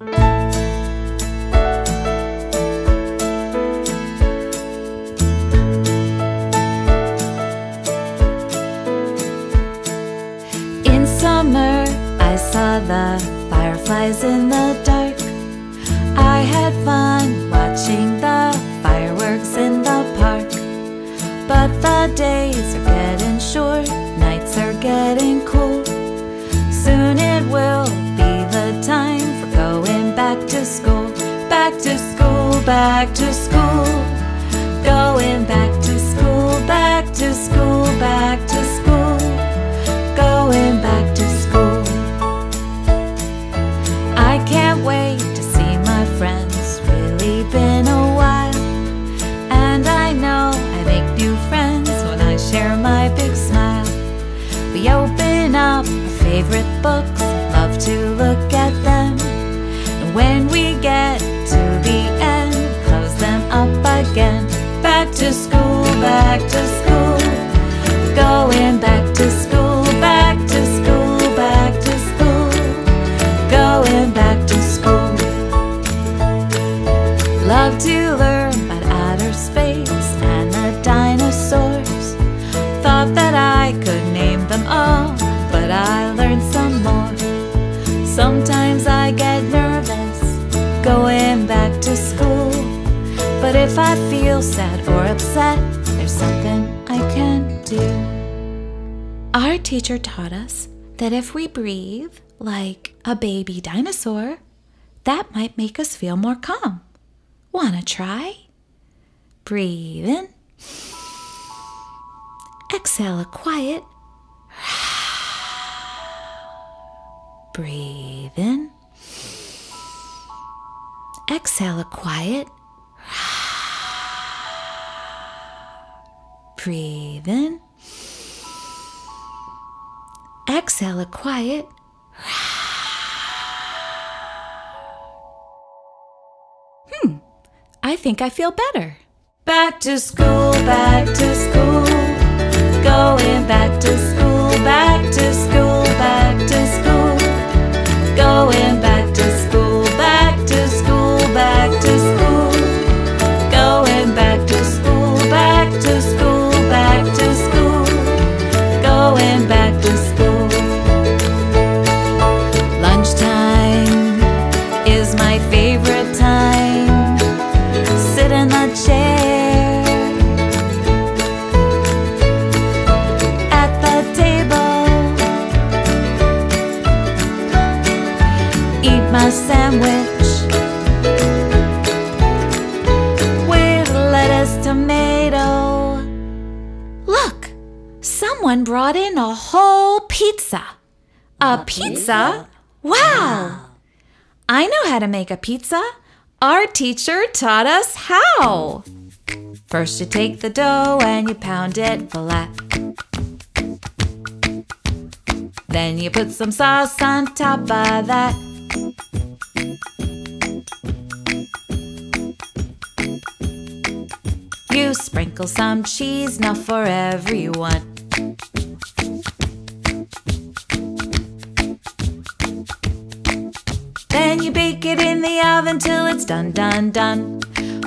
In summer, I saw the fireflies in the dark. I had fun watching the fireworks in the park. But the days are back to school. To learn about outer space and the dinosaurs. Thought that I could name them all, but I learned some more. Sometimes I get nervous going back to school. But if I feel sad or upset, there's something I can do. Our teacher taught us that if we breathe like a baby dinosaur, that might make us feel more calm. Wanna try? Breathe in. Exhale a quiet. Breathe in. Exhale a quiet. Breathe in. Exhale a quiet. I think I feel better. Back to school, back to school. Going back to school, back to school, back to school. Going back to school, back to school, back to school. Going back to school, back to school, back to school. Going my sandwich with lettuce, tomato. Look, someone brought in a whole pizza. A, pizza? Wow! I know how to make a pizza. Our teacher taught us how. First, you take the dough and you pound it flat. Then you put some sauce on top of that. You sprinkle some cheese, enough for everyone. Then you bake it in the oven till it's done, done, done.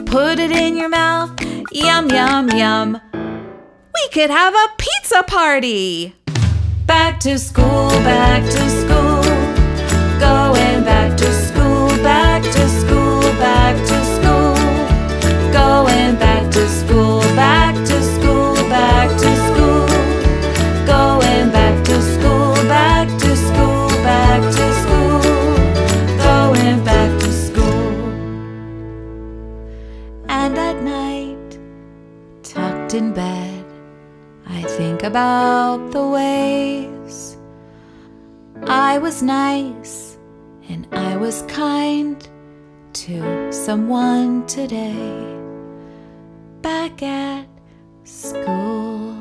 Put it in your mouth, yum, yum, yum. We could have a pizza party. Back to school, back to school. Night, tucked in bed, I think about the ways I was nice and I was kind to someone today. Back at school.